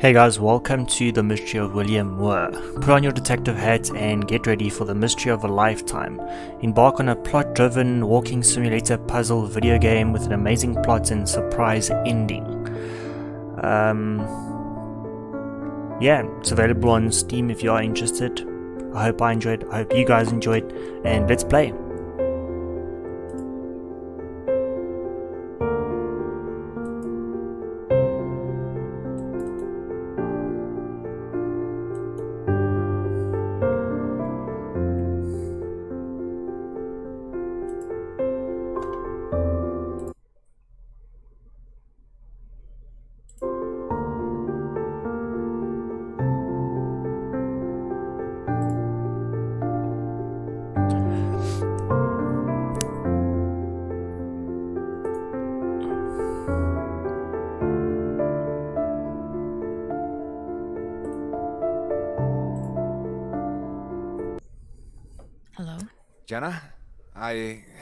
Hey guys, welcome to The Mystery of William Moore. Put on your detective hat and get ready for the mystery of a lifetime. Embark on a plot driven walking simulator puzzle video game with an amazing plot and surprise ending. Um, yeah, it's available on Steam if you are interested. I hope I enjoyed, I hope you guys enjoyed, and let's play.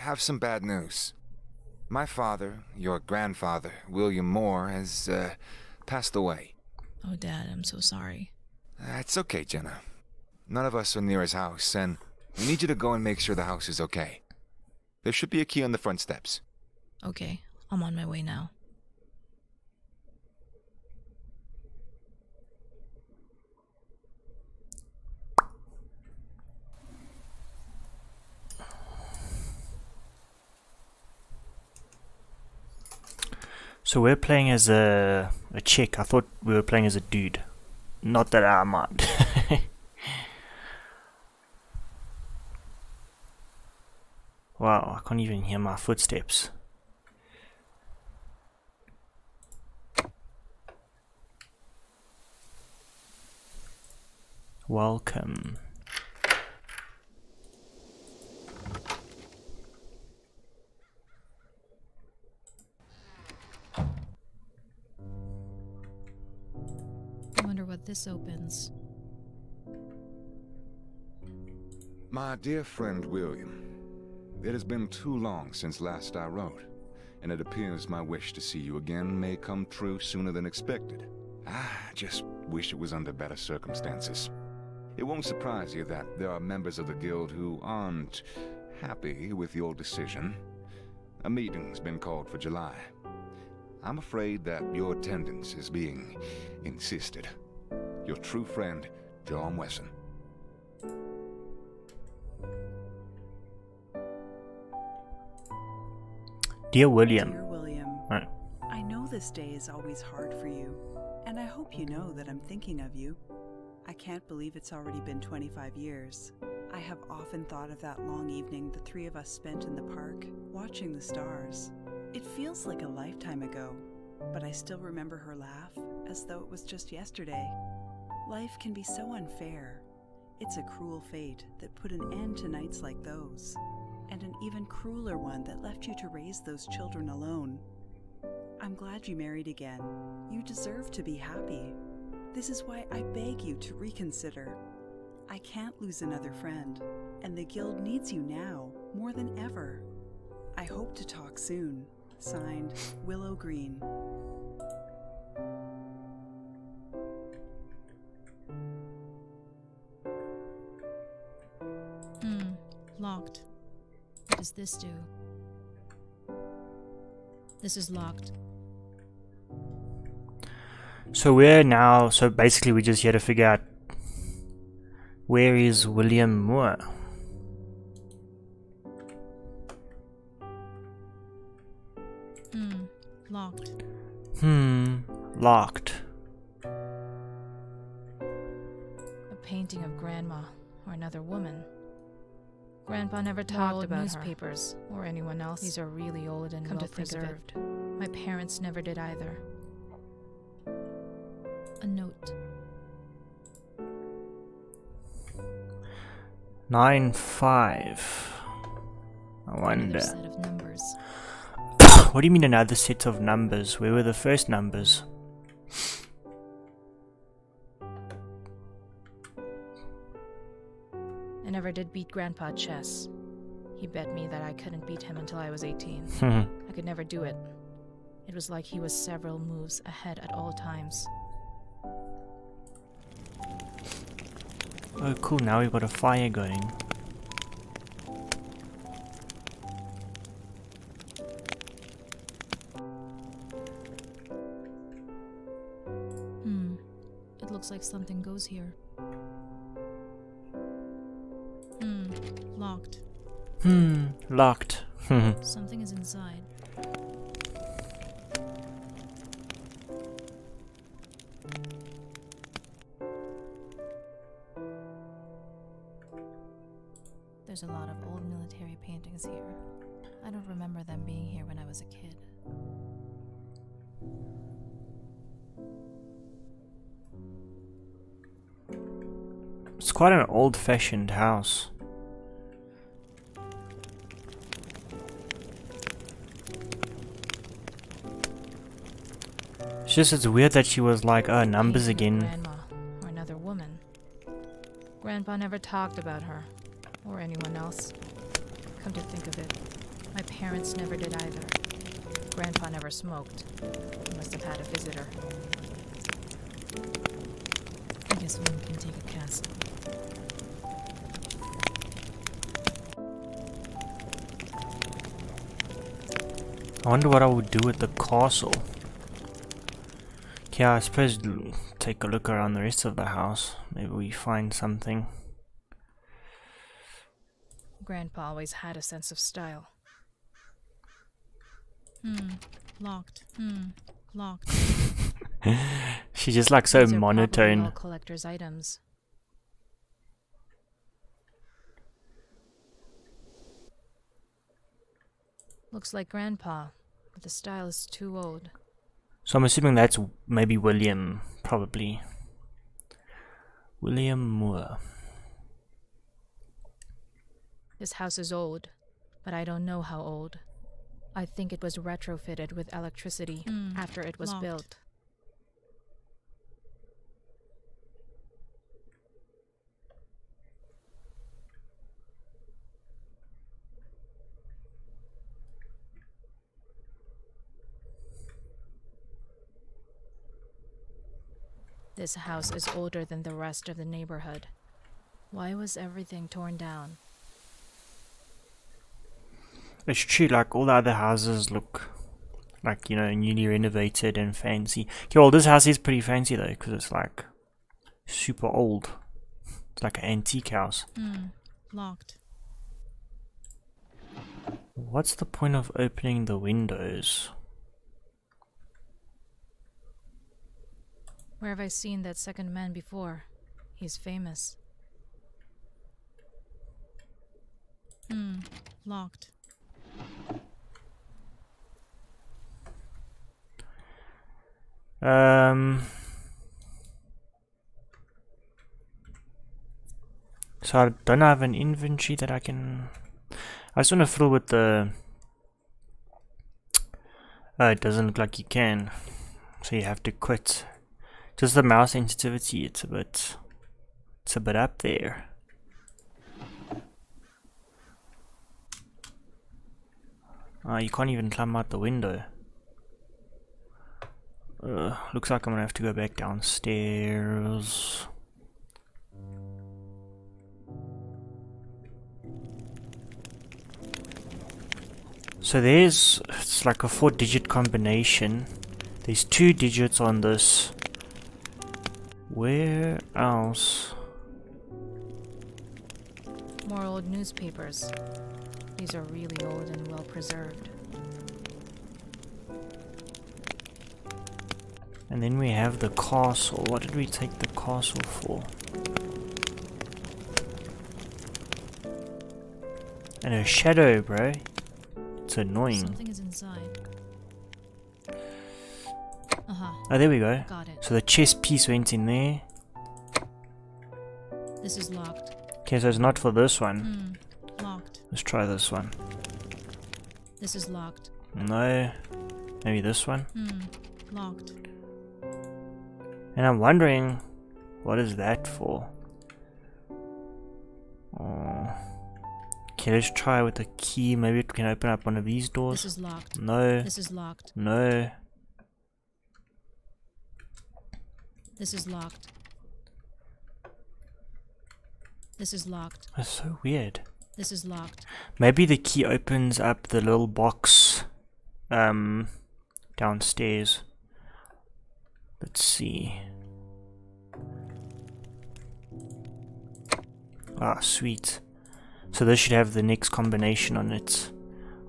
Have some bad news. My father, your grandfather, William Moore, has uh, passed away. Oh, Dad, I'm so sorry. Uh, it's okay, Jenna. None of us are near his house, and we need you to go and make sure the house is okay. There should be a key on the front steps. Okay, I'm on my way now. So we're playing as a, a chick. I thought we were playing as a dude. Not that I mind. wow, I can't even hear my footsteps. Welcome. This opens. My dear friend William, it has been too long since last I wrote, and it appears my wish to see you again may come true sooner than expected. I just wish it was under better circumstances. It won't surprise you that there are members of the Guild who aren't happy with your decision. A meeting's been called for July. I'm afraid that your attendance is being insisted. Your true friend, John Wesson. Dear William. Dear William, Right. I know this day is always hard for you, and I hope you know that I'm thinking of you. I can't believe it's already been 25 years. I have often thought of that long evening the three of us spent in the park, watching the stars. It feels like a lifetime ago, but I still remember her laugh as though it was just yesterday. Life can be so unfair. It's a cruel fate that put an end to nights like those, and an even crueler one that left you to raise those children alone. I'm glad you married again. You deserve to be happy. This is why I beg you to reconsider. I can't lose another friend, and the Guild needs you now more than ever. I hope to talk soon. Signed, Willow Green. Hmm, locked. What does this do? This is locked. So we're now, so basically we're just here to figure out where is William Moore? Locked. A painting of Grandma or another woman. Grandpa never More talked old about newspapers her or anyone else. These are really old and Come well to think of it. preserved. My parents never did either. A note. Nine five. I wonder. set of numbers. What do you mean another set of numbers? Where were the first numbers? Beat Grandpa chess. He bet me that I couldn't beat him until I was 18. Hmm. I could never do it. It was like he was several moves ahead at all times. Oh, cool. Now we've got a fire going. Hmm. It looks like something goes here. Hmm. Locked. Something is inside. There's a lot of old military paintings here. I don't remember them being here when I was a kid. it's quite an old-fashioned house. Just it's weird that she was like, oh, numbers again. Grandma or another woman. Grandpa never talked about her or anyone else. Come to think of it, my parents never did either. Grandpa never smoked. He must have had a visitor. I guess one can take a cast. I wonder what I would do with the castle. Yeah, I suppose take a look around the rest of the house. Maybe we find something. Grandpa always had a sense of style. Hmm. Locked. Hmm. Locked. She's just like so monotone. all collector's items. Looks like Grandpa, but the style is too old. So I'm assuming that's maybe William, probably. William Moore. This house is old, but I don't know how old. I think it was retrofitted with electricity Hmm, after it was locked. built. This house is older than the rest of the neighborhood. Why was everything torn down? It's true, like all the other houses look like, you know, newly renovated and fancy. Okay, well, this house is pretty fancy though, because it's like super old. It's like an antique house. Hmm. Locked. What's the point of opening the windows? Where have I seen that second man before? He's famous. Hmm. Locked. Um. So I don't have an inventory that I can. I just want to fiddle with the. Oh, it doesn't look like you can. So you have to quit. Just the mouse sensitivity, it's a bit. It's a bit up there. Ah, you can't even climb out the window. Uh, looks like I'm gonna have to go back downstairs. So there's, it's like a four digit combination. There's two digits on this. Where else? More old newspapers. These are really old and well preserved. And then we have the castle. What did we take the castle for? And a shadow, bro. It's annoying. Something is inside. Uh huh. Oh, there we go. Got it. So the chess piece went in there. This is locked. Okay, so it's not for this one. Hmm. Locked. Let's try this one. This is locked. No. Maybe this one. Hmm. Locked. And I'm wondering, what is that for? Oh. Okay, let's try with the key. Maybe it can open up one of these doors. This is locked. No. This is locked. No. This is locked. This is locked. That's so weird. This is locked. Maybe the key opens up the little box um downstairs. Let's see. Ah, sweet. So this should have the next combination on it.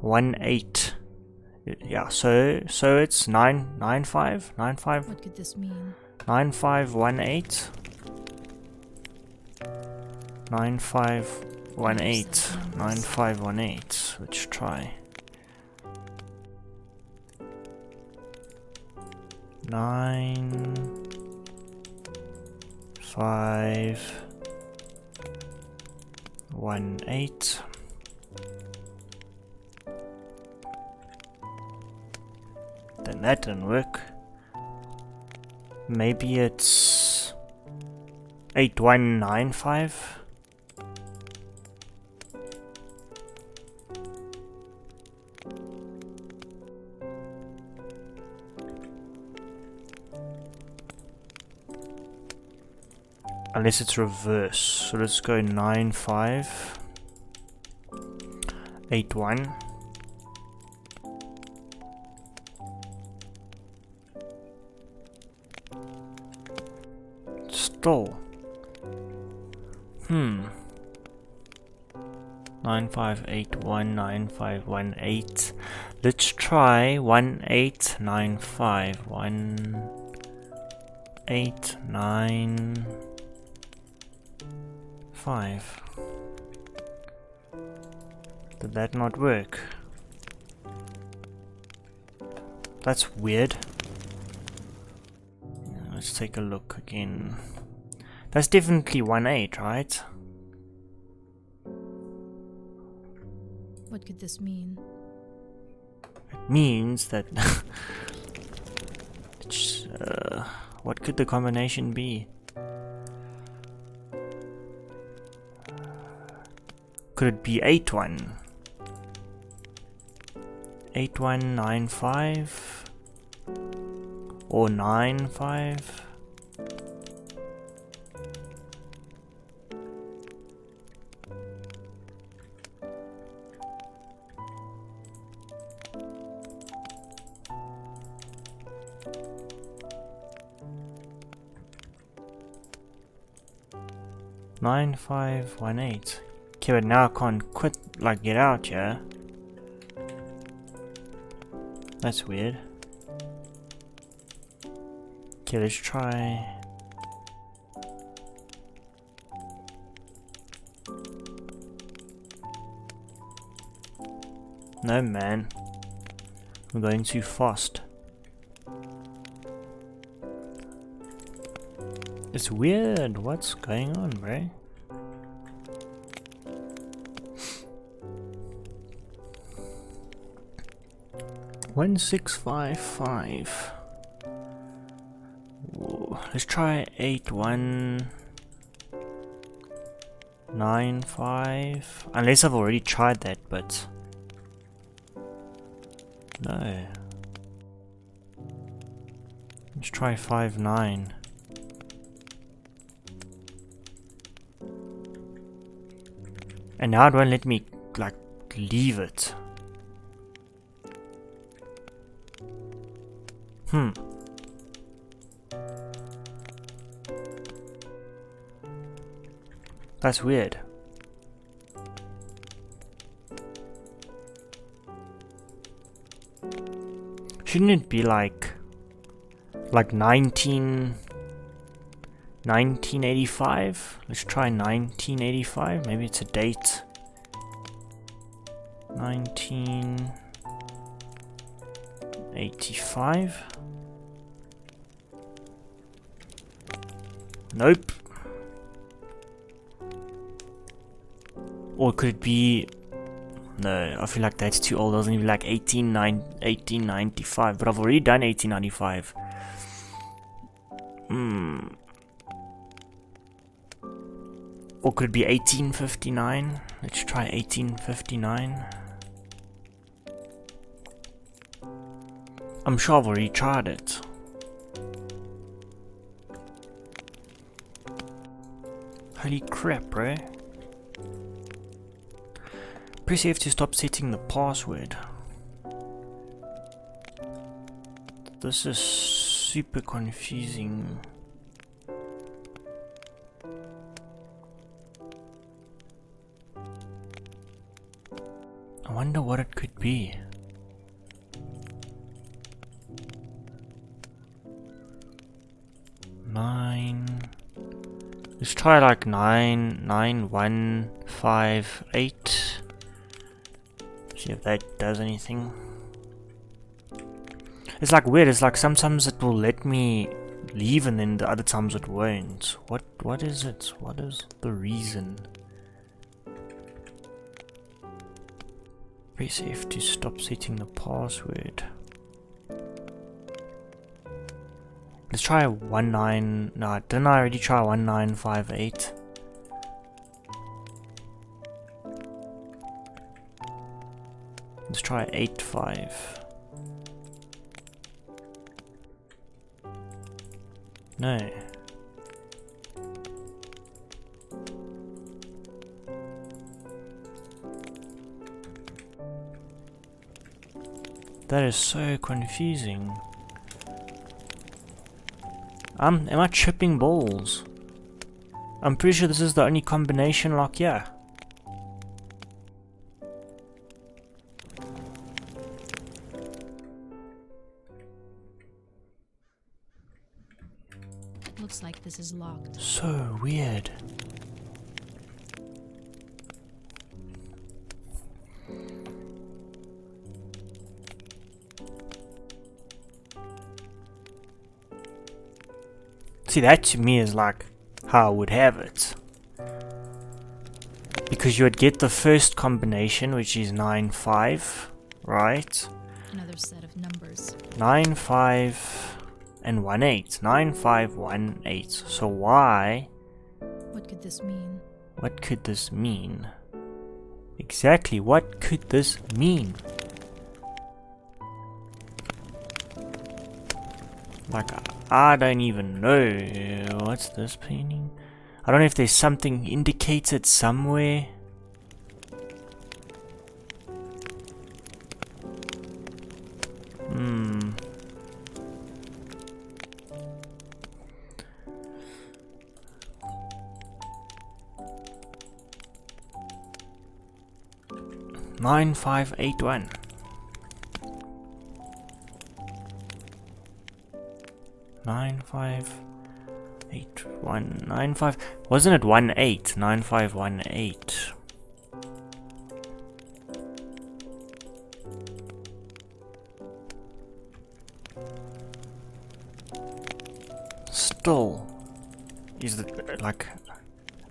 One eight. Yeah, so so it's nine nine five nine five What could this mean? Nine five one eight nine five one eight nine five one eight. Let's try. Nine five one eight. Then that didn't work. Maybe it's... 8195? Unless it's reverse. So let's go 9, 5, 8, 1. control. Hmm. 95819518. Let's try 1895. 1895. Did that not work? That's weird. Let's take a look again. That's definitely 1-8, right? What could this mean? It means that... It's, uh, what could the combination be? Could it be 8-1? 8195 or 95 9518 Okay, but now I can't quit, like, get out, yeah? That's weird. Okay, let's try... No, man. I'm going too fast. It's weird. What's going on, bro? One six five five. Let's try eight one nine five. Unless I've already tried that, but no. Let's try five nine. And now it won't let me like leave it. Hmm. That's weird. Shouldn't it be like like 19 1985? Let's try 1985. Maybe it's a date. 1985. Nope. Or could it be... No, I feel like that's too old. Doesn't even like 18, 1895. But I've already done 1895. Hmm. Or could it be 1859? Let's try 1859. I'm sure I've already tried it. Holy crap, bro. Press F to stop setting the password. This is super confusing. I wonder what it could be. Let's try like nine, nine, one, five, eight. See if that does anything. It's like weird. It's like sometimes it will let me leave and then the other times it won't. What? What is it? What is the reason? Press F to stop setting the password. Let's try 19... No, didn't I already try 1958? Let's try 85. No. That is so confusing. Am I tripping balls? I'm pretty sure this is the only combination lock here. See, that to me is like how I would have it. Because you would get the first combination, which is 9, 5, right? Another set of numbers. 9, 5, and 1, 8. 9, 5, 1, 8. So why? What could this mean? What could this mean? Exactly, what could this mean? Like, I don't even know. What's this painting? I don't know if there's something indicated somewhere. Hmm. Nine five eight one. Nine five eight one nine five. Wasn't it one eight? Nine five one eight. Still, is it like?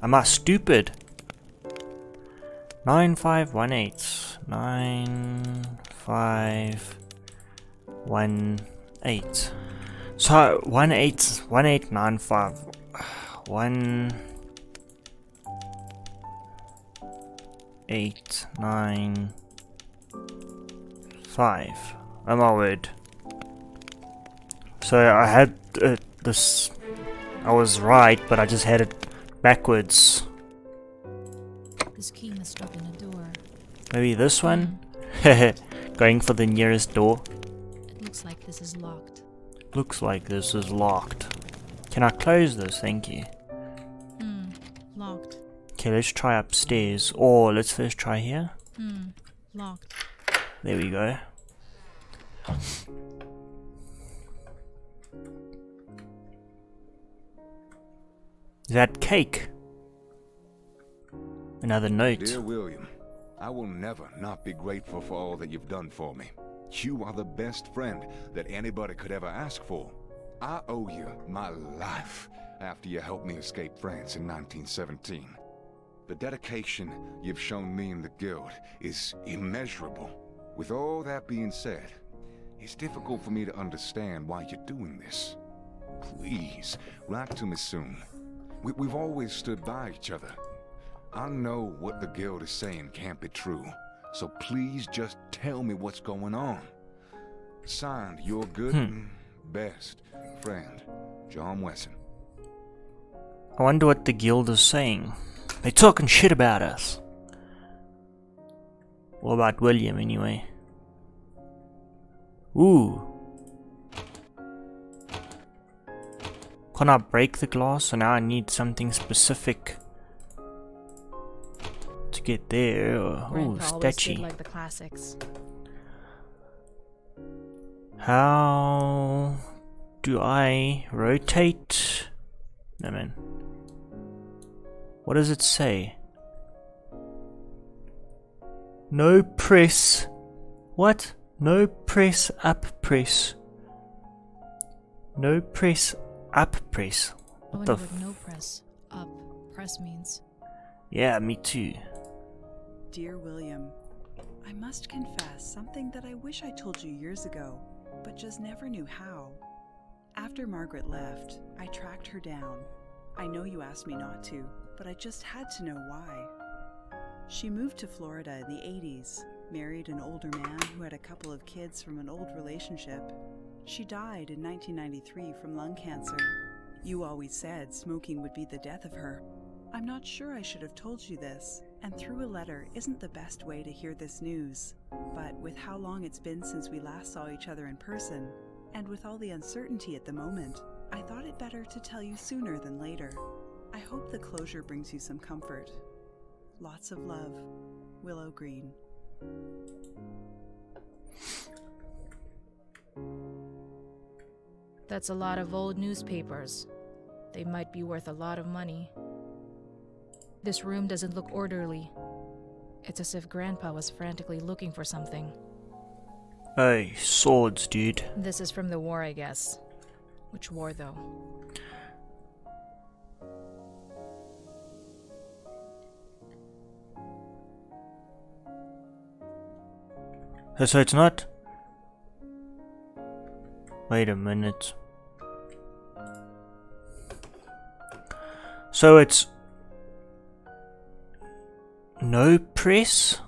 Am I stupid? Nine five one eight nine five one eight. So one eight one eight nine five one eight nine five. Oh my word. So I had uh, this. I was right, but I just had it backwards. This key must open a door. Maybe this one? Going for the nearest door. It looks like this is locked. Looks like this is locked. Can I close this? Thank you. Hmm. Locked. Okay, let's try upstairs. Or let's first try here. Hmm. Locked. There we go. That cake? Another note. Dear William, I will never not be grateful for all that you've done for me. You are the best friend that anybody could ever ask for. I owe you my life after you helped me escape France in 1917. The dedication you've shown me and the Guild is immeasurable. With all that being said, it's difficult for me to understand why you're doing this. Please, write to me soon. We we've always stood by each other. I know what the Guild is saying can't be true, so please just tell me what's going on. Signed, your good Hmm. best friend, John Wesson. I wonder what the guild is saying. They're talking shit about us. What about William, anyway? Ooh. Can I break the glass? So now I need something specific get there. Ooh, Grandpa statue. like the classics. How do I rotate? No man. What does it say? No press. What? No press up press. No press up press. What the what f- no press up press means. Yeah, me too. Dear William, I must confess something that I wish I told you years ago, but just never knew how. After Margaret left, I tracked her down. I know you asked me not to, but I just had to know why. She moved to Florida in the 80s, married an older man who had a couple of kids from an old relationship. She died in 1993 from lung cancer. You always said smoking would be the death of her. I'm not sure I should have told you this, and through a letter isn't the best way to hear this news. But with how long it's been since we last saw each other in person, and with all the uncertainty at the moment, I thought it better to tell you sooner than later. I hope the closure brings you some comfort. Lots of love, Willow Green. That's a lot of old newspapers. They might be worth a lot of money. This room doesn't look orderly. It's as if Grandpa was frantically looking for something. Hey, swords, dude. This is from the war, I guess. Which war, though? So it's not. Wait a minute. So it's no press,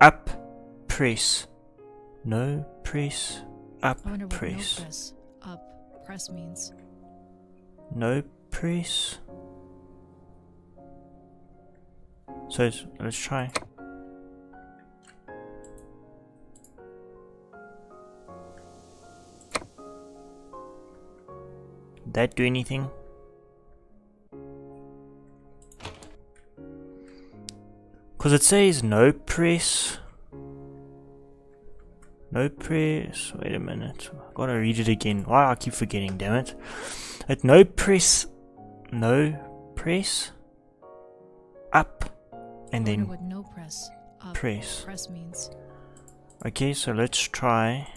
up press, no press, up I press, no press up press means. no press. So let's try. that do anything? Because it says no press. No press. Wait a minute. i got to read it again. Why I keep forgetting, damn it. At no press. No press. Up. And then what no press up press. press means. Okay, so let's try.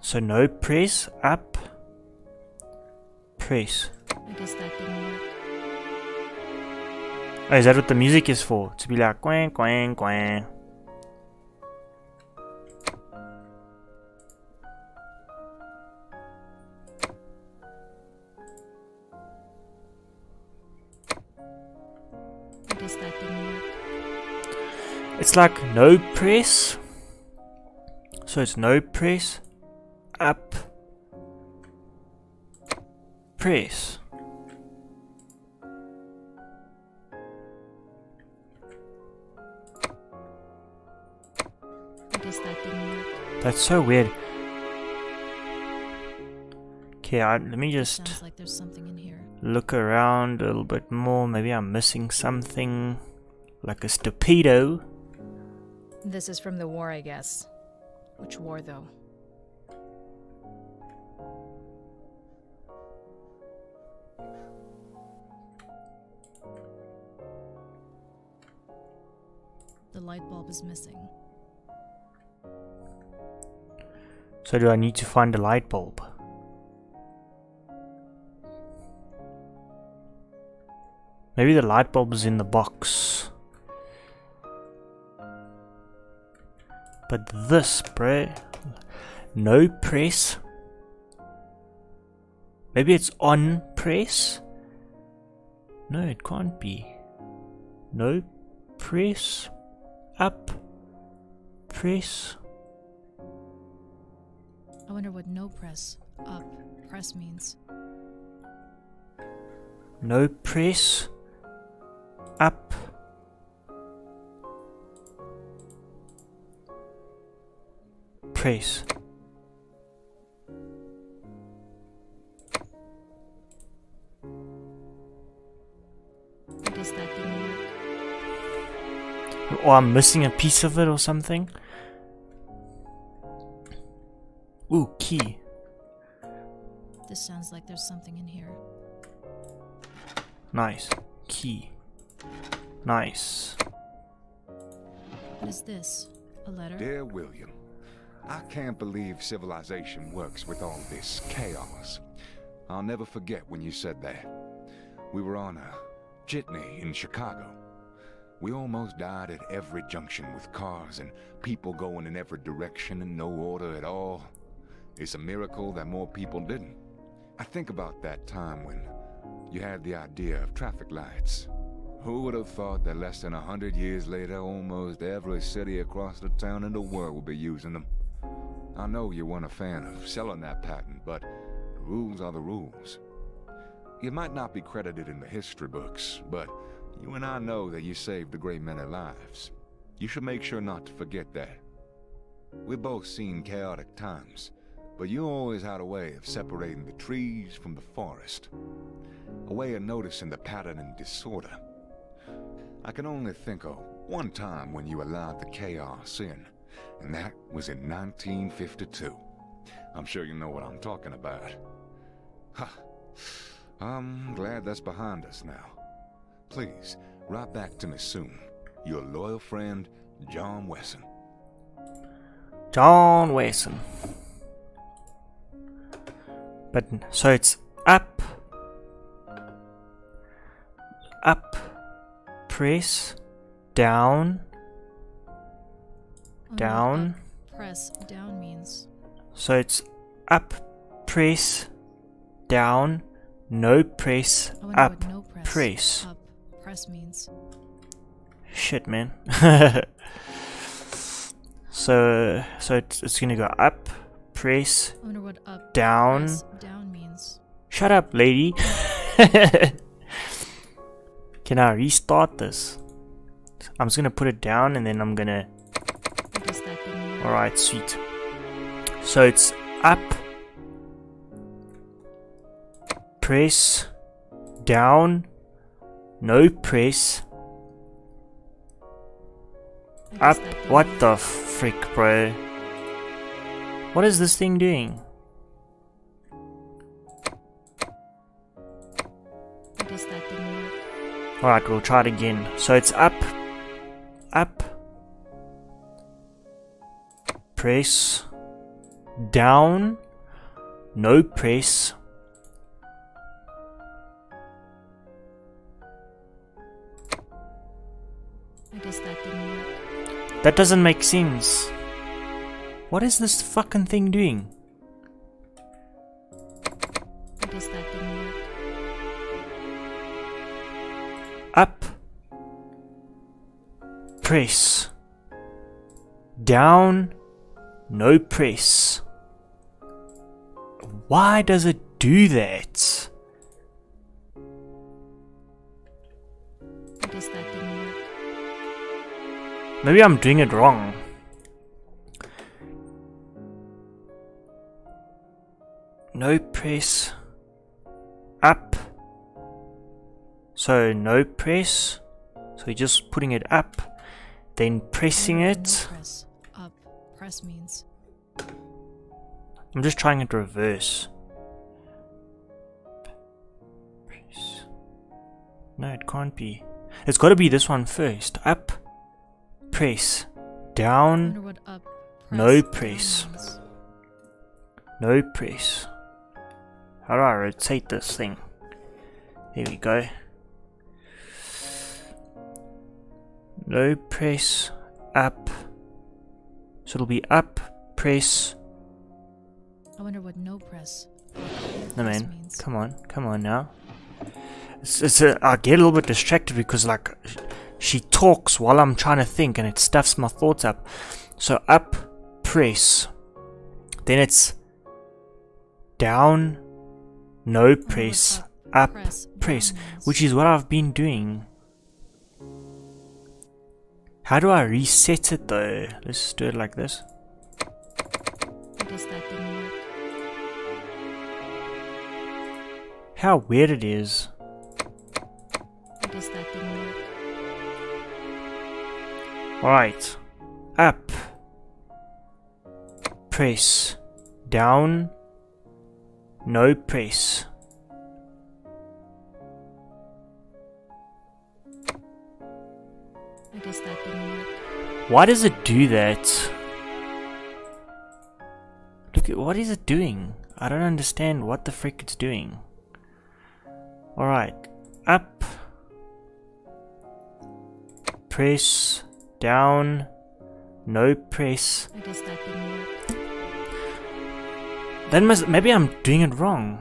So no press. Up. Press. I guess that didn't work. Oh, is that what the music is for? To be like quang quang quang. I guess that didn't work. It's like no press. So it's no press. Up. Press. That's so weird. Okay, I, let me just like there's something in here. look around a little bit more. Maybe I'm missing something. Like a stupido. This is from the war, I guess. Which war, though? The light bulb is missing. So do I need to find a light bulb? Maybe the light bulb is in the box. But this, bruh. No press. Maybe it's on press? No, it can't be. No press. Up. Press. I wonder what no press up press means. no press, up, press. I guess that didn't work. Or I'm missing a piece of it or something. Ooh, key. This sounds like there's something in here. Nice. Key. Nice. What is this? A letter? Dear William, I can't believe civilization works with all this chaos. I'll never forget when you said that. We were on a jitney in Chicago. We almost died at every junction with cars and people going in every direction and no order at all. It's a miracle that more people didn't. I think about that time when you had the idea of traffic lights. Who would have thought that less than a hundred years later, almost every city across the town in the world would be using them? I know you weren't a fan of selling that patent, but the rules are the rules. You might not be credited in the history books, but you and I know that you saved a great many lives. You should make sure not to forget that. We've both seen chaotic times, but you always had a way of separating the trees from the forest. A way of noticing the pattern and disorder. I can only think of one time when you allowed the chaos in, and that was in 1952. I'm sure you know what I'm talking about. Ha. I'm glad that's behind us now. Please, write back to me soon. Your loyal friend, John Wesson. John Wesson. But so it's up, up, press, down, Oh, down. up, press down means. So it's up, press, down, no press, oh, I up, no press. press. Up. Press means. Shit, man. so so it's, it's gonna go up, press, I wonder what up. down. Press down means. Shut up, lady. Can I restart this? I'm just gonna put it down and then I'm gonna. I guess that didn't work. Alright, sweet. So it's up, press, down, no press, up. What the frick, bro? What is this thing doing? I guess that didn't work. Alright, we'll try it again. So it's up, up, press, down, no press, I guess that didn't work. That doesn't make sense. What is this fucking thing doing? That work. Up, press, down, no press. Why does it do that? That work. Maybe I'm doing it wrong. No press. Up. So no press. So you're just putting it up, then pressing it. press. Up. Press means. I'm just trying it reverse. Press. No, it can't be. It's got to be this one first. Up. Press. Down. up. No press. No press. How do I rotate this thing? There we go. No press. Up. So it'll be up, press. I wonder what no press. No man, means. come on, come on now. It's, it's a, I get a little bit distracted because like she talks while I'm trying to think and it stuffs my thoughts up. So up, press. Then it's down, no I wonder what press, up, Press which is what I've been doing. How do I reset it though? Let's do it like this. I guess that didn't work. How weird it is. I guess that didn't work. Alright. Up. Press. Down. No press. I guess that didn't work. Why does it do that? Look at what is it doing? I don't understand what the frick it's doing. Alright. Up. Press. Down. No press. I guess that didn't work. Then must maybe I'm doing it wrong.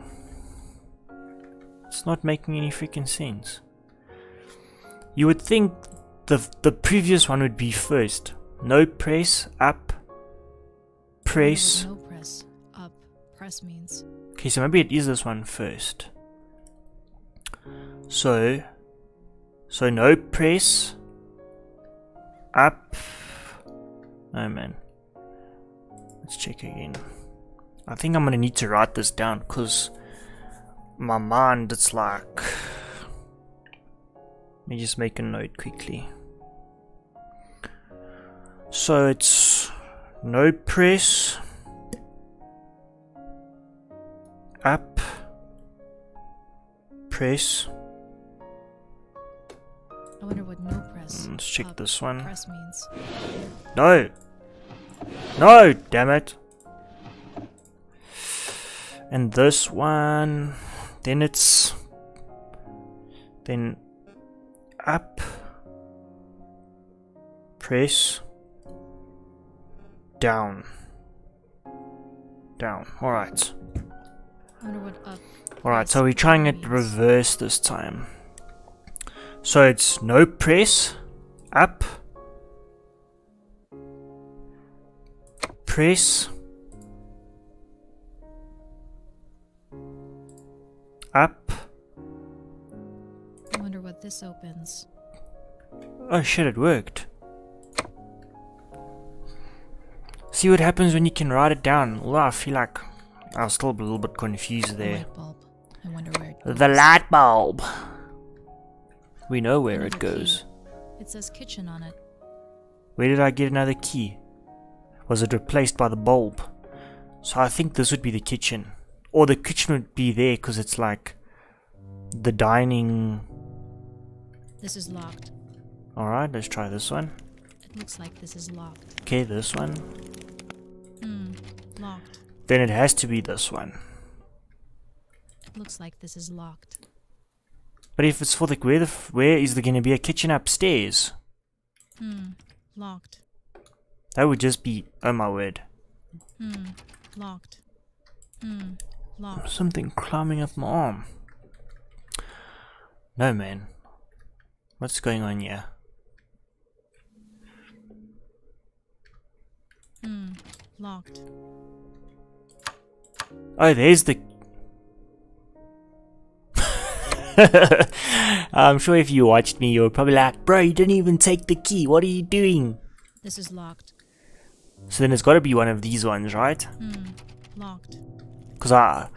It's not making any freaking sense. You would think the the previous one would be first. No press, up, press. No press. Up. Press means. Okay, so maybe it is this one first. So, so no press, up. Oh man, let's check again. I think I'm gonna need to write this down because my mind it's like. Let me just make a note quickly. So it's no press, up, press. I wonder what no press. Mm, let's check up, this one. Press means. No! No! Damn it! And this one. Then it's. Then. Up. Press. Down. Down. Alright. I wonder what up. Alright, so we're trying it reverse this time. So it's no press, up, press, up. I wonder what this opens. Oh shit, it worked. See what happens when you can write it down. Although I feel like I was still a little bit confused The there. light bulb. I wonder where it goes. The light bulb. We know where it Another key. goes. It says kitchen on it. Where did I get another key? Was it replaced by the bulb? So I think this would be the kitchen. Or the kitchen would be there because it's like the dining. This is locked. Alright, let's try this one. It looks like this is locked. Okay, this one. Hmm. Locked. Then it has to be this one. It looks like this is locked. But if it's for the where the where is there going to be a kitchen upstairs? Hmm. Locked. That would just be oh my word. Hmm. Locked. Hmm. Locked. Something climbing up my arm. No man. What's going on here? Hmm. Locked. Oh, there's the. I'm sure if you watched me, you were probably like, bro, you didn't even take the key. What are you doing? This is locked. So then it's got to be one of these ones, right? Hmm. Locked. Because I.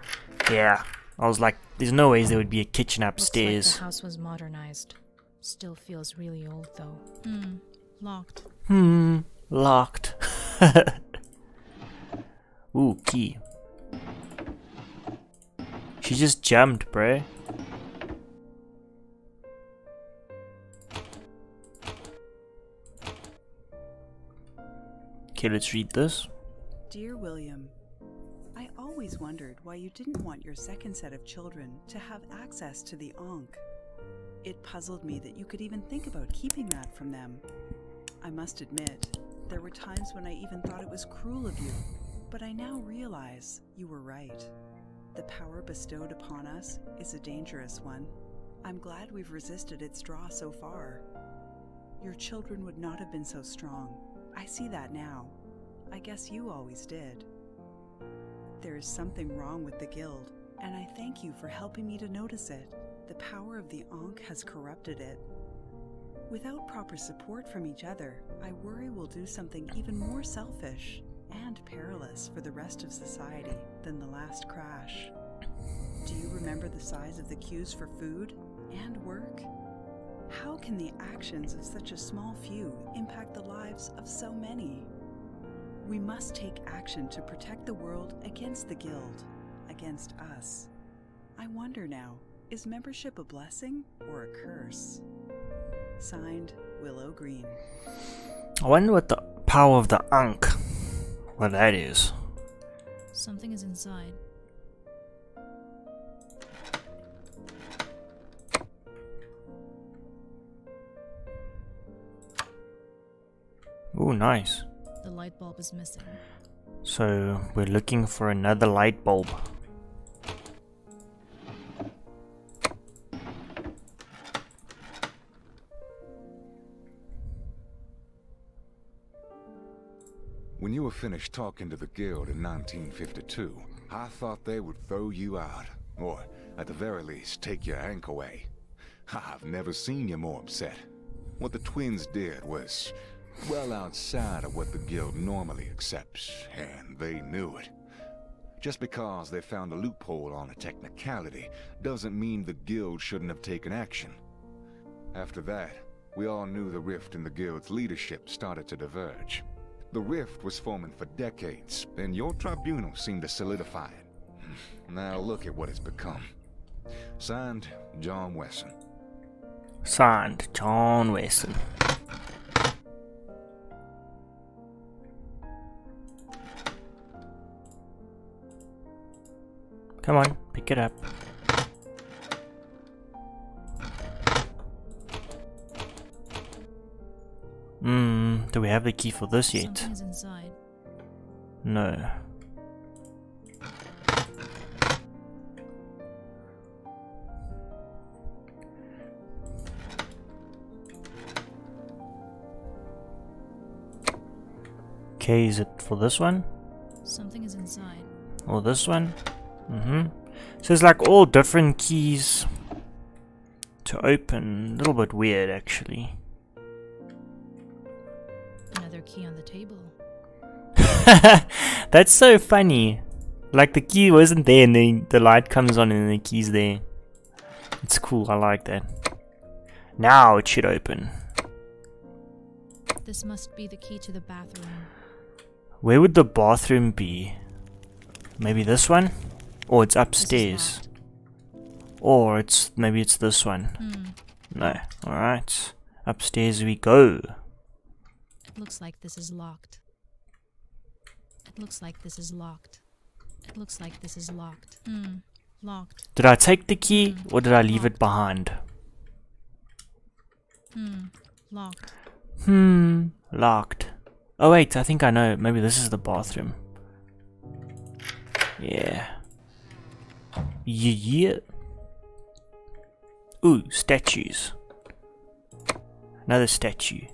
Yeah. I was like, there's no ways there would be a kitchen Looks upstairs. like the house was modernized. Still feels really old though. Hmm. Locked. Hmm. Locked. Ooh, key. She just jumped, bruh. Okay, let's read this. Dear William, I always wondered why you didn't want your second set of children to have access to the Ankh. It puzzled me that you could even think about keeping that from them. I must admit, there were times when I even thought it was cruel of you, but I now realize you were right. The power bestowed upon us is a dangerous one. I'm glad we've resisted its draw so far. Your children would not have been so strong. I see that now. I guess you always did. There is something wrong with the guild, and I thank you for helping me to notice it. The power of the Ankh has corrupted it. Without proper support from each other, I worry we'll do something even more selfish and perilous for the rest of society than the last crash. Do you remember the size of the queues for food and work? How can the actions of such a small few impact the lives of so many? We must take action to protect the world against the Guild, against us. I wonder now, is membership a blessing or a curse? Signed, Willow Green. I wonder what the power of the Ankh, what that is. Something is inside. Oh, nice. The light bulb is missing. So we're looking for another light bulb. When you were finished talking to the guild in 1952, I thought they would throw you out. Or, at the very least, take your Ankh away. I've never seen you more upset. What the twins did was well outside of what the guild normally accepts, and they knew it. Just because they found a loophole on a technicality doesn't mean the guild shouldn't have taken action. After that, we all knew the rift in the guild's leadership started to diverge. The rift was forming for decades, and your tribunal seemed to solidify it. Now look at what it's become. Signed, John Wesson. Signed, John Wesson. Come on, pick it up. Hmm, do we have the key for this yet? Something is inside. No. Okay, is it for this one? Something is inside. Or this one? Mm-hmm. So it's like all different keys to open. A little bit weird, actually. Another key on the table. That's so funny. Like the key wasn't there and then the light comes on and the key's there. It's cool, I like that. Now it should open. This must be the key to the bathroom. Where would the bathroom be? Maybe this one? Or it's upstairs. Or it's maybe it's this one. Hmm. No. Alright. Upstairs we go. It looks like this is locked. It looks like this is locked. It looks like this is locked. Hmm. Locked. Did I take the key or did I leave it behind? Hmm. Locked. Hmm. Locked. Oh wait, I think I know. Maybe this is the bathroom. Yeah. Yeah. yeah. Ooh, statues. Another statue.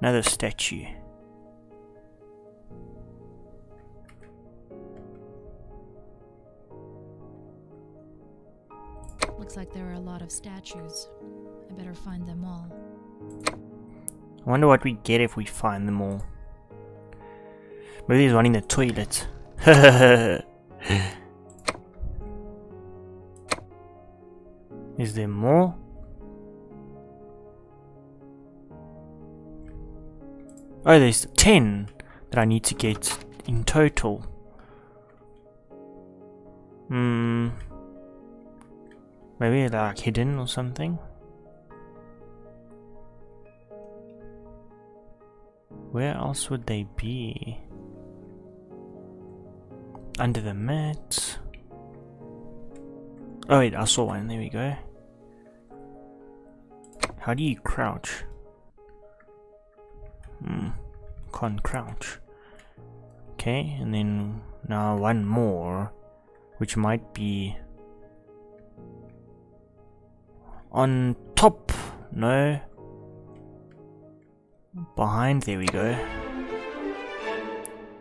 Another statue. Looks like there are a lot of statues. I better find them all. I wonder what we get if we find them all. Maybe there's one in the toilet. Is there more? Oh, there's 10 that I need to get in total. Hmm. Maybe they're like hidden or something. Where else would they be? Under the mat. Oh wait, I saw one. There we go. How do you crouch? Hmm. Can't crouch. Okay, and then now one more, which might be on top. No. Behind, there we go.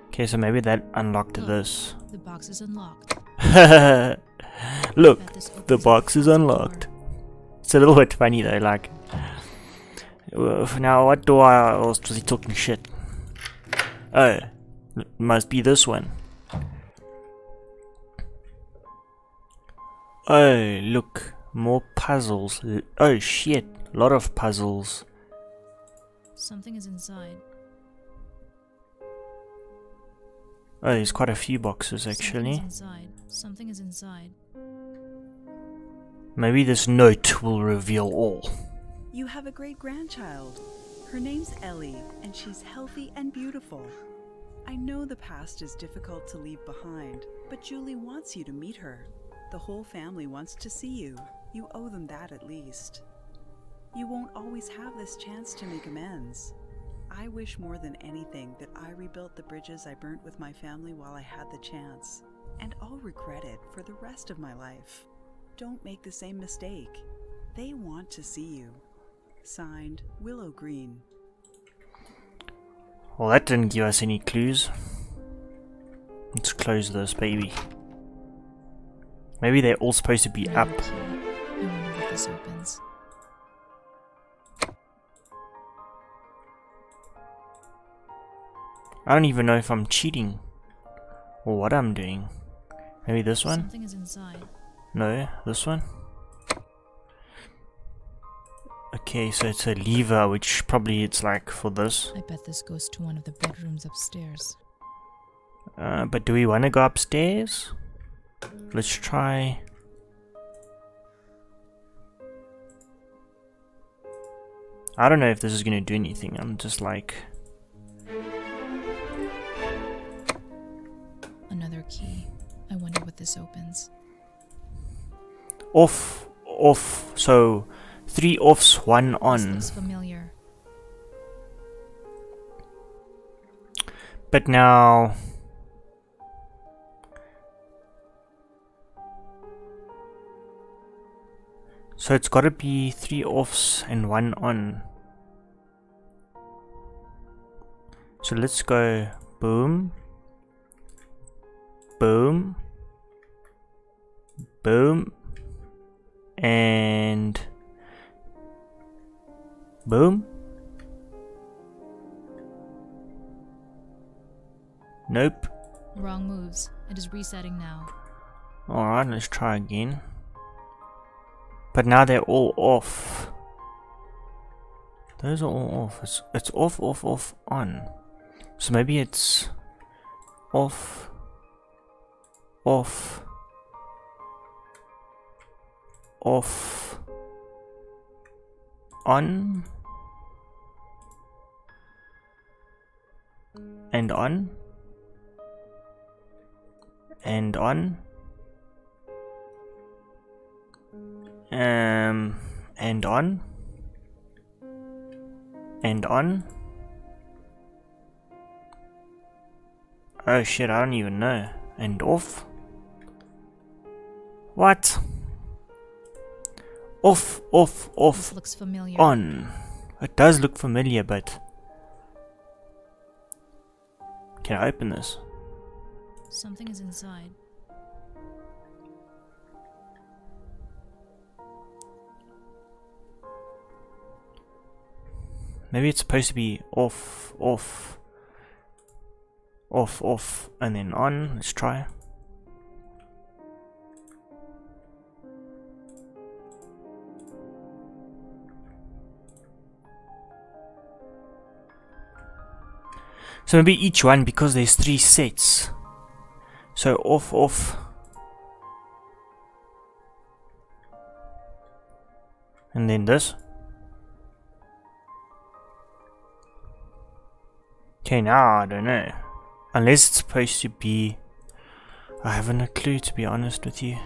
Okay, so maybe that unlocked Oh. this. The box is unlocked. Look, the box is unlocked. It's a little bit funny though, like. Now, what do I. Or was he talking shit? Oh, it must be this one. Oh, look. More puzzles. Oh shit. lot of puzzles. Something is inside. Oh, there's quite a few boxes Something actually. is inside. Something is inside. Maybe this note will reveal all. You have a great grandchild. Her name's Ellie, and she's healthy and beautiful. I know the past is difficult to leave behind, but Julie wants you to meet her. The whole family wants to see you. You owe them that at least. You won't always have this chance to make amends. I wish more than anything that I rebuilt the bridges I burnt with my family while I had the chance, and I'll regret it for the rest of my life. Don't make the same mistake. They want to see you. Signed, Willow Green. Well, that didn't give us any clues. Let's close this baby. Maybe they're all supposed to be up. Another. I this opens. I don't even know if I'm cheating or what I'm doing. Maybe this one? Is inside. No, this one. Okay, so it's a lever, which probably it's like for this. I bet this goes to one of the bedrooms upstairs. Uh, but do we want to go upstairs? Let's try. I don't know if this is going to do anything. I'm just like. Another key. I wonder what this opens. Off, off. So, three offs, one on. familiar. But now. So it's gotta be three offs and one on. So let's go boom, boom, boom, and boom. Nope. Wrong moves. It is resetting now. Alright, let's try again. But now they're all off. Those are all off. It's, it's off, off, off, on. So maybe it's off, off, off, on, and on, and on. Um, and on. And on. Oh shit, I don't even know. And off. What? Off, off, off, This looks familiar. on. It does look familiar, but. Can I open this? Something is inside. Maybe it's supposed to be off, off, off, off, and then on. Let's try. So maybe each one, because there's three sets. So off, off. And then this. Okay, now I don't know. Unless it's supposed to be. I haven't a clue to be honest with you.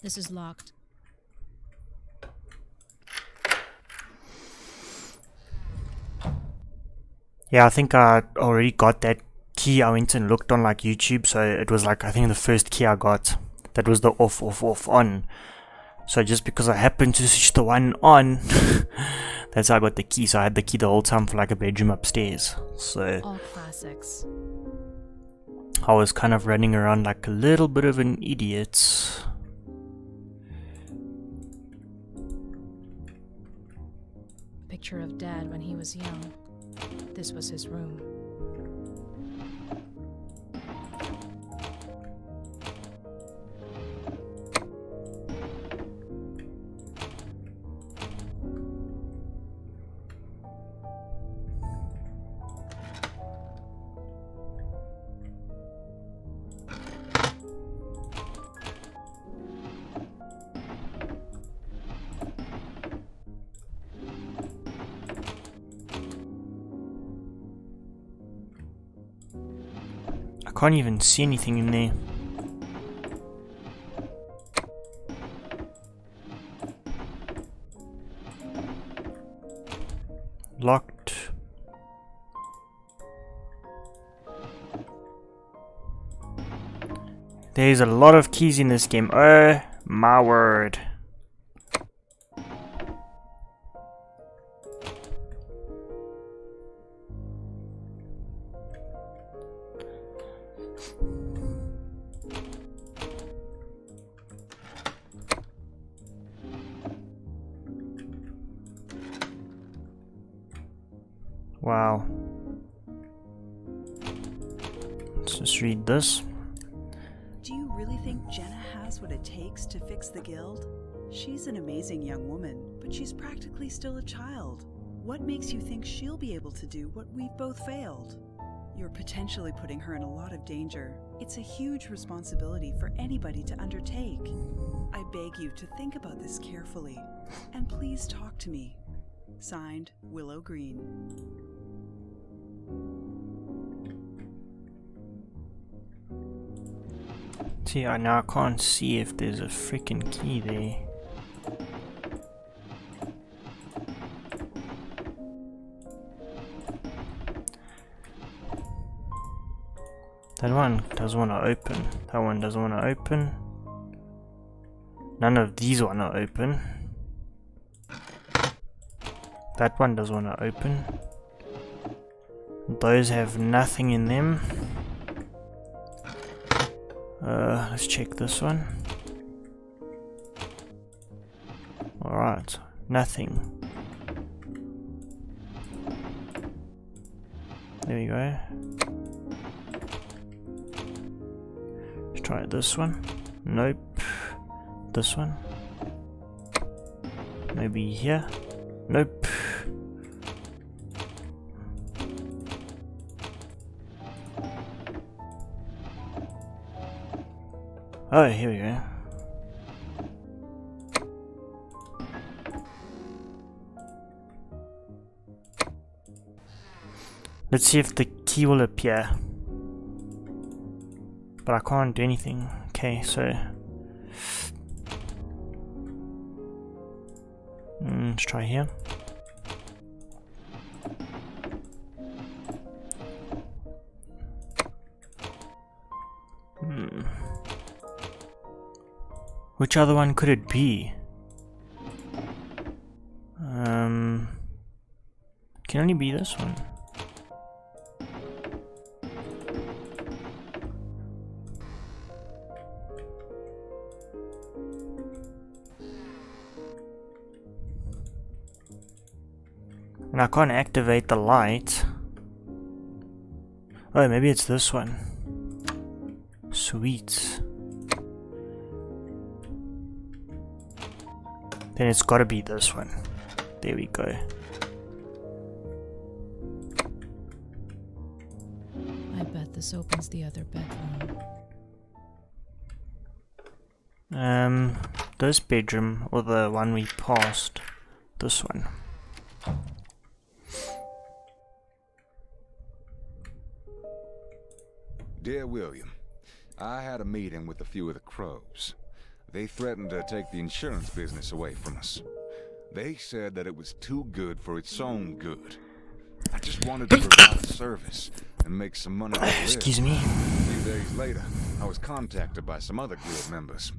This is locked. Yeah, I think I already got that key. I went and looked on like YouTube, so it was like I think the first key I got. That was the off, off, off, on. So just because I happened to switch the one on, That's how I got the key. So I had the key the whole time for like a bedroom upstairs. So All classics. I was kind of running around like a little bit of an idiot. Picture of Dad when he was young. This was his room. Can't even see anything in there. Locked. There's a lot of keys in this game. Oh my word. Think she'll be able to do what we've both failed? You're potentially putting her in a lot of danger. It's a huge responsibility for anybody to undertake. I beg you to think about this carefully, and please talk to me. Signed, Willow Green. See, I now can't see if there's a freaking key there. That one doesn't want to open. That one doesn't want to open. None of these want to open. That one doesn't want to open. Those have nothing in them. Uh, let's check this one. Alright, nothing. There we go. Try this one. Nope. This one. Maybe here. Nope. Oh, here we go. Let's see if the key will appear. But I can't do anything. Okay, so... Mm, let's try here. Hmm. Which other one could it be? Um, can only be this one. Can't activate the light. Oh, maybe it's this one. Sweet. Then it's gotta be this one. There we go. I bet this opens the other bedroom. Um, this bedroom, or the one we passed. This one. Dear William, I had a meeting with a few of the crows. They threatened to take the insurance business away from us. They said that it was too good for its own good. I just wanted to provide a service and make some money. Excuse me. A few days later, I was contacted by some other guild members.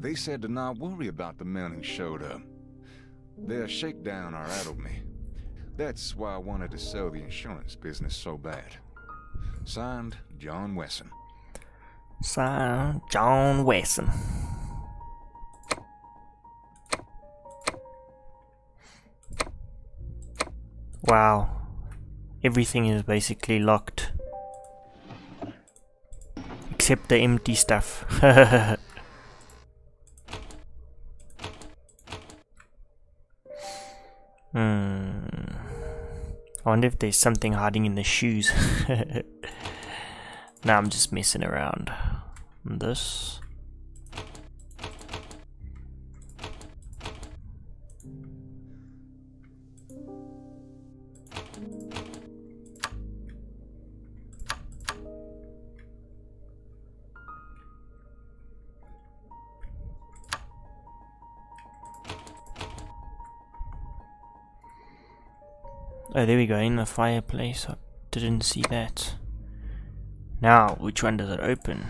They said to not worry about the men who showed up. Their shakedown rattled me. That's why I wanted to sell the insurance business so bad. Signed, John Wesson. Signed, John Wesson. Wow. Everything is basically locked. Except the empty stuff. Hmm. I wonder if there's something hiding in the shoes. now I'm just messing around. This. Oh, there we go, in the fireplace. I didn't see that. Now, which one does it open?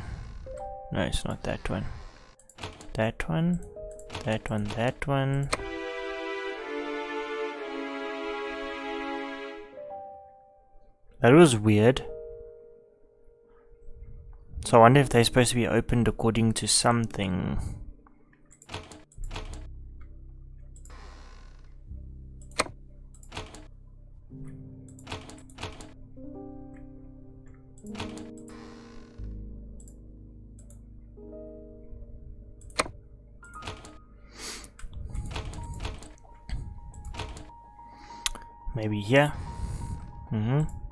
No, it's not that one. That one, that one, that one. That was weird. So I wonder if they're supposed to be opened according to something. Here. Mm-hmm. Hmm.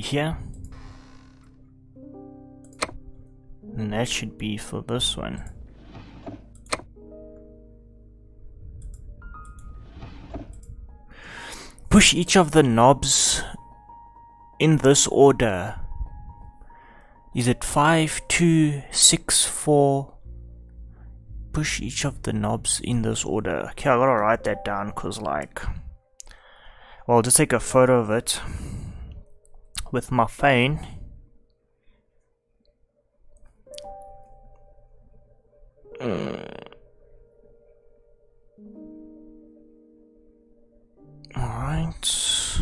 Here. And that should be for this one. Push each of the knobs in this order. Is it 5, 2, 6, 4? Push each of the knobs in this order. Okay, I gotta write that down because, like, well, just take a photo of it with my phone. Hmm. Alright.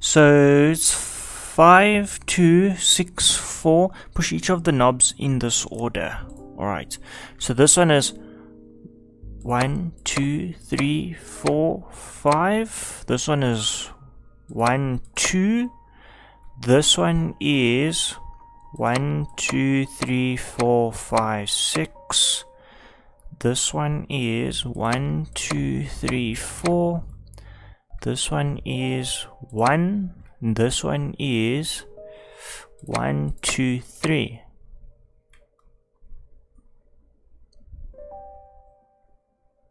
So it's five, two, six, four. Push each of the knobs in this order. Alright. So this one is one, two, three, four, five. This one is one, two. This one is one, two, three, four, five, six. This one is one, two, three, four. This one is one. This one is one, two, three.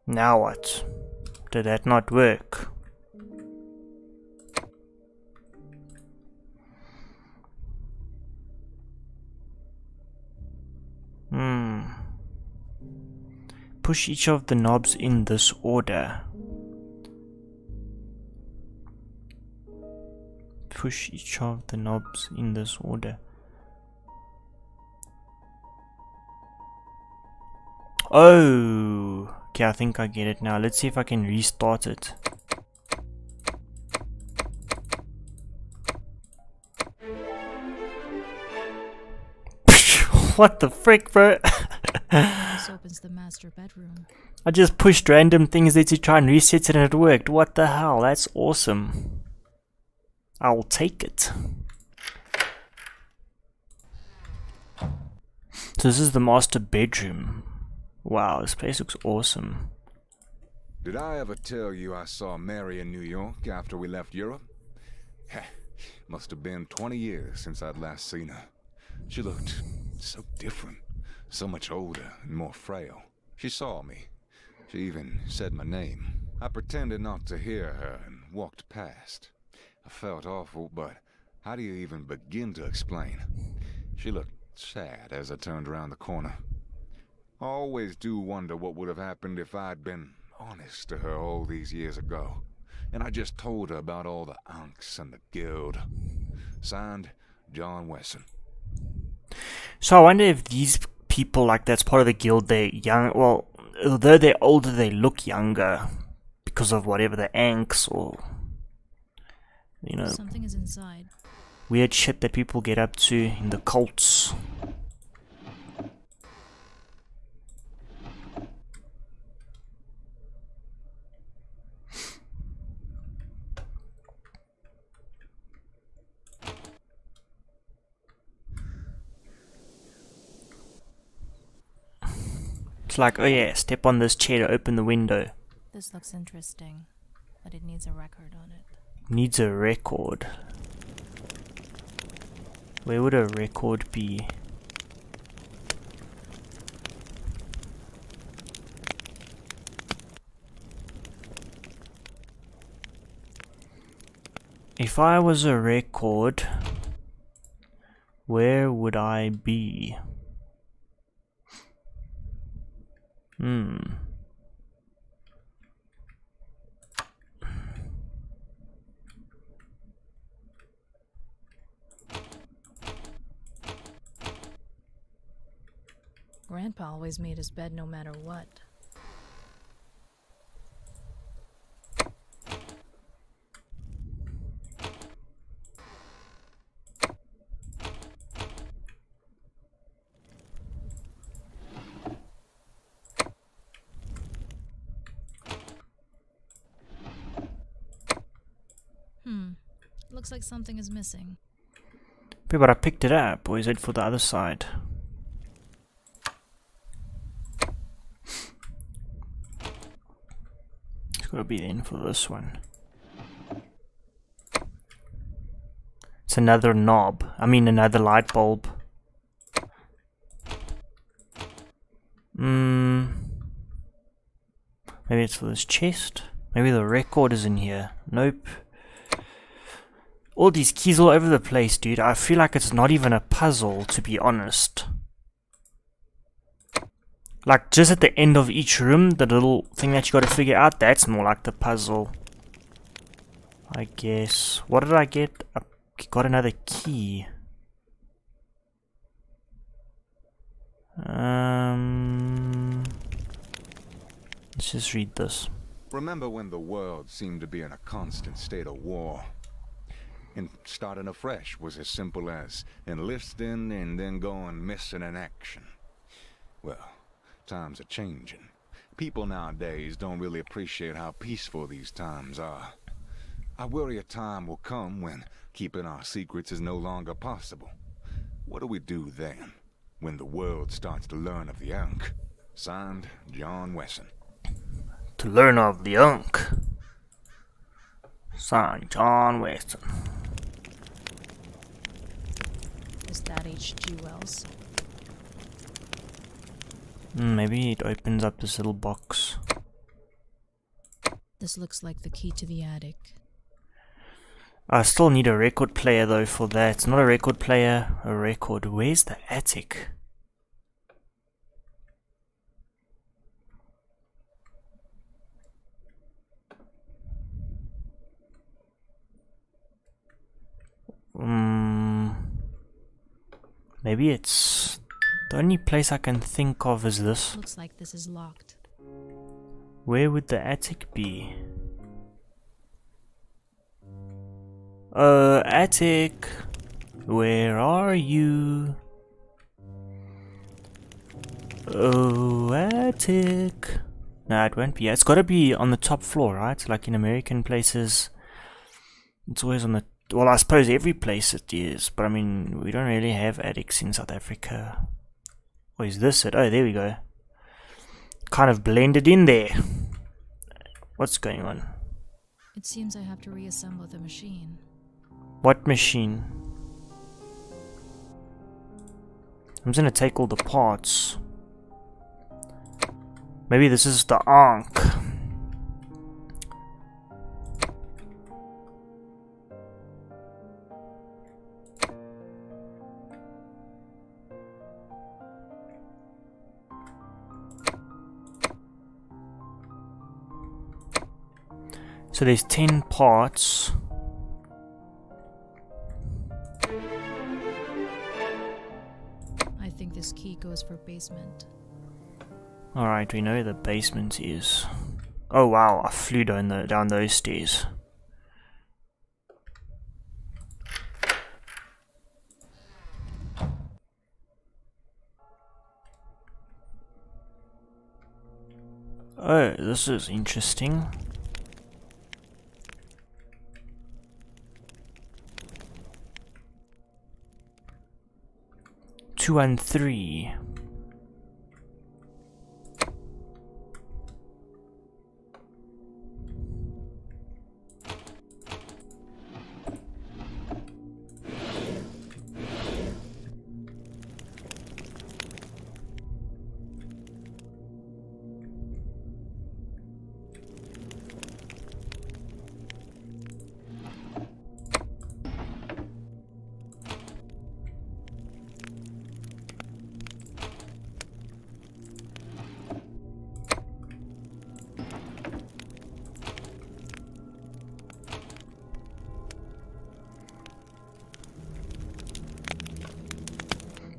Now what? Did that not work? Hmm. Push each of the knobs in this order. Push each of the knobs in this order. Oh, okay, I think I get it now. Let's see if I can restart it. What the frick, bro? This opens the master bedroom. I just pushed random things there to try and reset it and it worked. What the hell? That's awesome. I'll take it. So this is the master bedroom. Wow, this place looks awesome. Did I ever tell you I saw Mary in New York after we left Europe? Heh, must have been 20 years since I'd last seen her. She looked so different, so much older and more frail. She saw me, She even said my name. I pretended not to hear her and walked past. I felt awful, but how do you even begin to explain? She looked sad as I turned around the corner. I always do wonder what would have happened if I'd been honest to her all these years ago. And I just told her about all the Ankhs and the guild. Signed, John Wesson. So I wonder if these people, like that's part of the guild, they're young. Well, although they're older, they look younger because of whatever the Ankhs or you know Something is inside. weird shit that people get up to in the cults. It's like, oh yeah, step on this chair to open the window. This looks interesting, but it needs a record on it. Needs a record. Where would a record be? If I was a record, where would I be? Hmm. Grandpa always made his bed no matter what. Hmm. Looks like something is missing. Okay, but I picked it up, or is it for the other side? It's gotta be in for this one. It's another knob. I mean, another light bulb. Hmm. Maybe it's for this chest. Maybe the record is in here. Nope. All these keys all over the place, dude. I feel like it's not even a puzzle, to be honest. Like, just at the end of each room, the little thing that you gotta figure out, that's more like the puzzle. I guess. What did I get? I got another key. Um... Let's just read this. Remember when the world seemed to be in a constant state of war? And starting afresh was as simple as enlisting and then going missing in action. Well, times are changing. People nowadays don't really appreciate how peaceful these times are. I worry a time will come when keeping our secrets is no longer possible. What do we do then, when the world starts to learn of the Ankh? Signed, John Wesson. To learn of the Ankh. Signed, John Weston. Is that H.G. Wells? Mm, maybe it opens up this little box. This looks like the key to the attic. I still need a record player though for that. It's not a record player, a record. Where's the attic? Mm, maybe it's the only place I can think of is this. Looks like this is locked. Where would the attic be? Uh, attic, where are you? Oh, attic. No, it won't be. It's gotta be on the top floor, right? Like in American places, it's always on the. Well, I suppose every place it is, but I mean, we don't really have attics in South Africa. Or is this it? Oh, there we go. Kind of blended in there. What's going on? It seems I have to reassemble the machine. What machine? I'm just gonna take all the parts. Maybe this is the Ankh. So there's 10 parts. I think this key goes for basement. Alright, we know the basement is. Oh wow, I flew down, the, down those stairs. Oh, this is interesting. Two and three.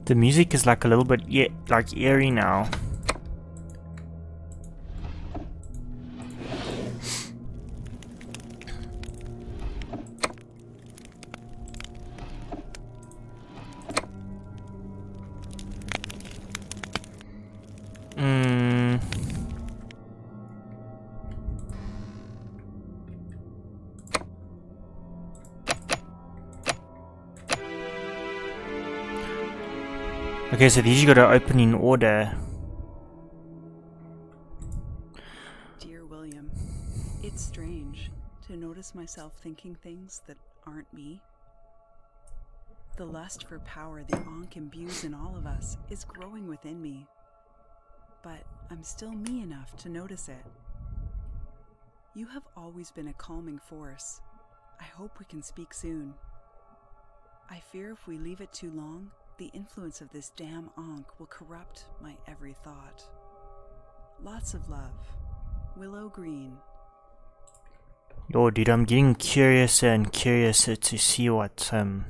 The music is like a little bit like eerie now. Okay, so these you gotta open in order. Dear William, it's strange to notice myself thinking things that aren't me. The lust for power the Ankh imbues in all of us is growing within me. But I'm still me enough to notice it. You have always been a calming force. I hope we can speak soon. I fear if we leave it too long, the influence of this damn Ankh will corrupt my every thought. Lots of love. Willow Green. Yo, dude, I'm getting curious and curious to see what um